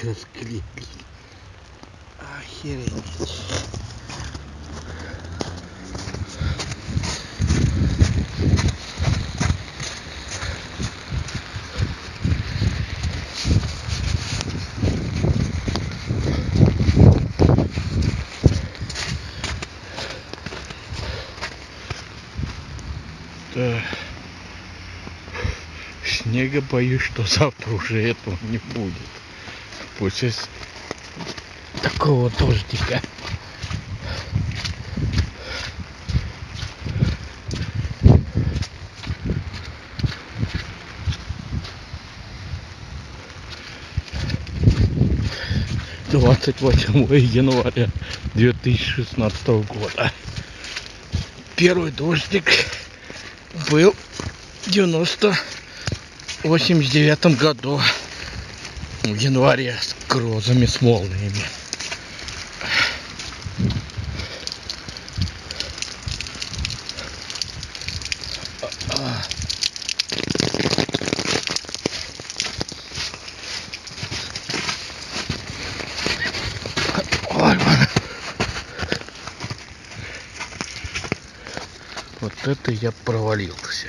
ботинки расклеили. Охеренеть. Да. Снега боюсь, что завтра уже этого не будет. С- такого дождика. Двадцать восьмое января две тысячи шестнадцатого года. Первый дождик был в 90 89 году в январе с грозами, с молниями. Вот это я провалился.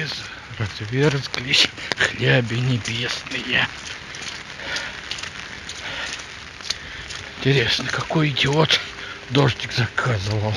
Из разверзлись хляби небесные. Интересно, какой идиот дождик заказывал.